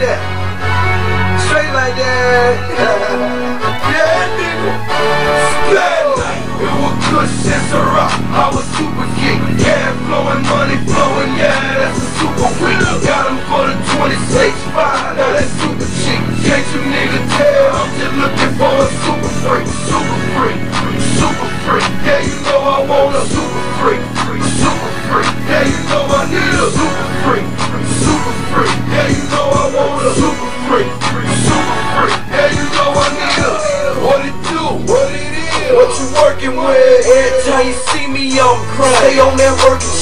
that. yeah, nigga. That night, it was sense of rock. I was super kick. Cash flowing, money flowing, yeah, that's a super week. Got him for the 26 5, now that's super cheap. Can't you nigga tell? I'm just looking for a super freak, super freak, super freak. Yeah, you know I want a super freak, Yeah, you know a what it do, what it is, what you working with. Every time you see me, I'm crying. Stay on that working